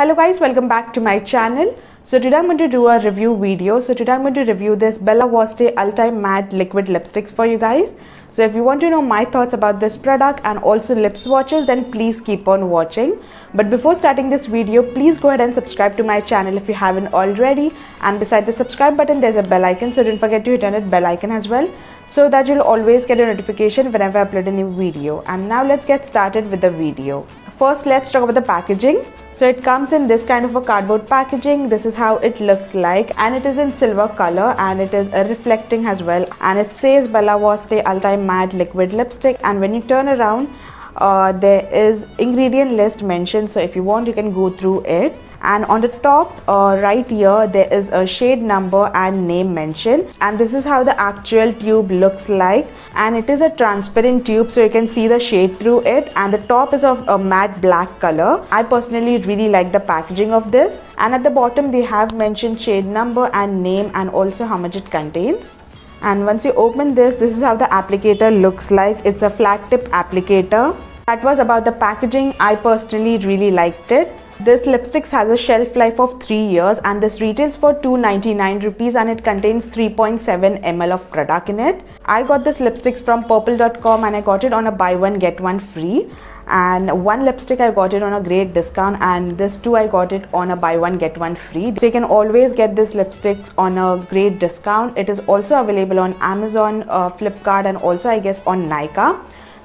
Hello guys, welcome back to my channel. So today I'm going to do a review video. So today I'm going to review this Bella Voste Ultra Matte Liquid Lipsticks for you guys. So if you want to know my thoughts about this product and also lip swatches then please keep on watching. But before starting this video, please go ahead and subscribe to my channel if you haven't already. And beside the subscribe button, there's a bell icon. So don't forget to hit on that bell icon as well so that you'll always get a notification whenever I upload a new video. And now let's get started with the video. First, let's talk about the packaging. So it comes in this kind of a cardboard packaging. This is how it looks like. And it is in silver color and it is reflecting as well. And it says Bella Voste Ultra Matte Liquid Lipstick. And when you turn around uh, there is ingredient list mentioned. So if you want you can go through it and on the top uh, right here there is a shade number and name mentioned. And this is how the actual tube looks like. And it is a transparent tube so you can see the shade through it. And the top is of a matte black color. I personally really like the packaging of this. And at the bottom they have mentioned shade number and name and also how much it contains. And once you open this this is how the applicator looks like. It's a flat tip applicator. That was about the packaging. I personally really liked it this lipstick has a shelf life of 3 years and this retails for 299 rupees and it contains 3.7 ml of product in it. I got this lipsticks from purplle.com and I got it on a buy one get one free and one lipstick I got it on a great discount and this two I got it on a buy one get one free. So you can always get this lipsticks on a great discount. It is also available on Amazon, uh, Flipkart and also I guess on Nykaa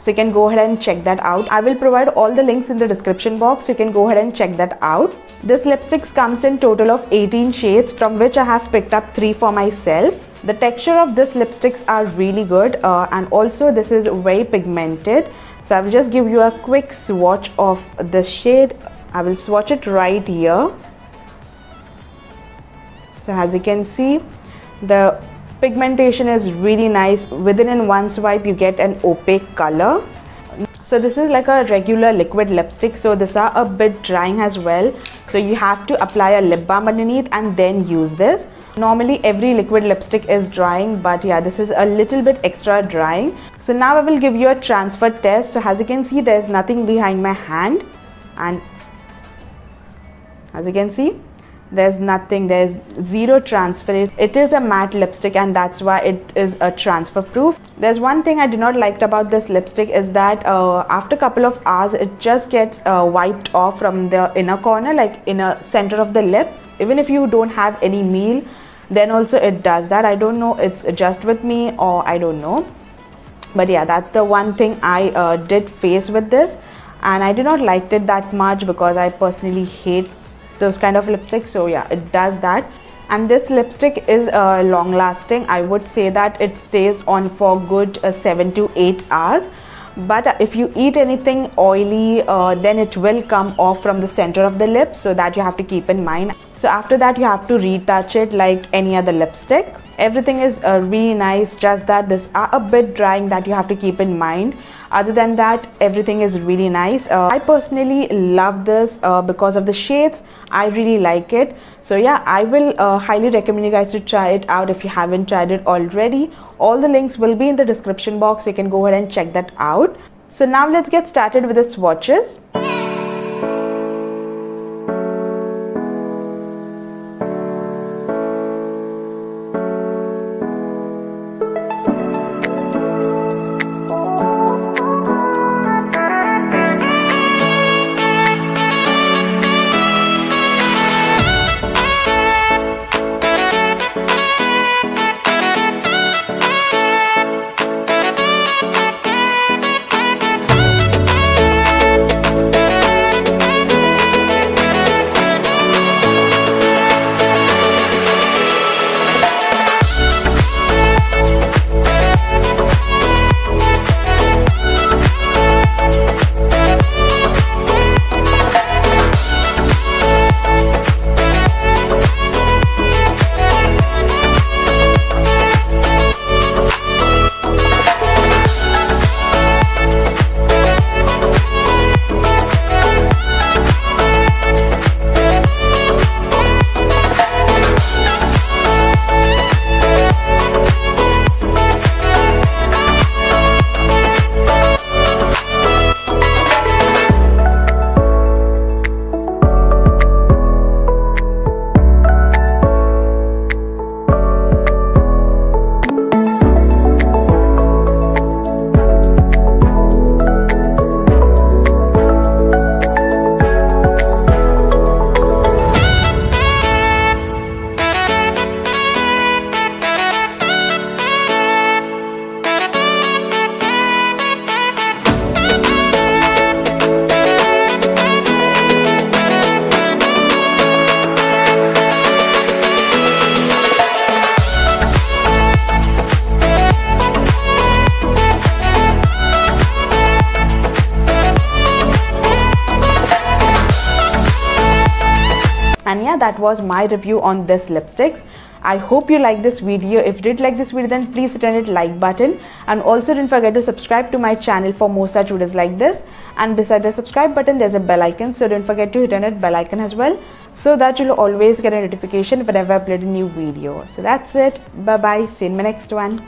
so you can go ahead and check that out. I will provide all the links in the description box. You can go ahead and check that out. This lipsticks comes in total of 18 shades from which i have picked up three for myself. The texture of this lipsticks are really good uh, and also this is very pigmented. So i will just give you a quick swatch of the shade. I will swatch it right here. So as you can see the pigmentation is really nice. Within in one swipe you get an opaque color. So this is like a regular liquid lipstick. So these are a bit drying as well. So you have to apply a lip balm underneath and then use this. Normally every liquid lipstick is drying but yeah this is a little bit extra drying. So now i will give you a transfer test. So as you can see there's nothing behind my hand. And as you can see there's nothing there's zero transfer. It is a matte lipstick and that's why it is a transfer proof. There's one thing i did not like about this lipstick is that uh, after a couple of hours it just gets uh, wiped off from the inner corner like inner center of the lip. Even if you don't have any meal then also it does that. I don't know it's just with me or i don't know. But yeah that's the one thing i uh, did face with this. And i did not liked it that much because i personally hate those kind of lipsticks. So yeah it does that. And this lipstick is uh, long lasting i would say that it stays on for good uh, 7 to 8 hours. But uh, if you eat anything oily uh, then it will come off from the center of the lip so that you have to keep in mind. So after that you have to retouch it like any other lipstick. Everything is uh, really nice just that this are a bit drying that you have to keep in mind other than that everything is really nice. Uh, i personally love this uh, because of the shades. I really like it. So yeah i will uh, highly recommend you guys to try it out if you haven't tried it already. All the links will be in the description box. You can go ahead and check that out. So now let's get started with the swatches that was my review on this lipsticks I hope you like this video. If you did like this video then please hit that like button and also don't forget to subscribe to my channel for more such videos like this and beside the subscribe button there's a bell icon so don't forget to hit on that bell icon as well so that you'll always get a notification whenever I upload a new video. So that's it. Bye bye. See you in my next one.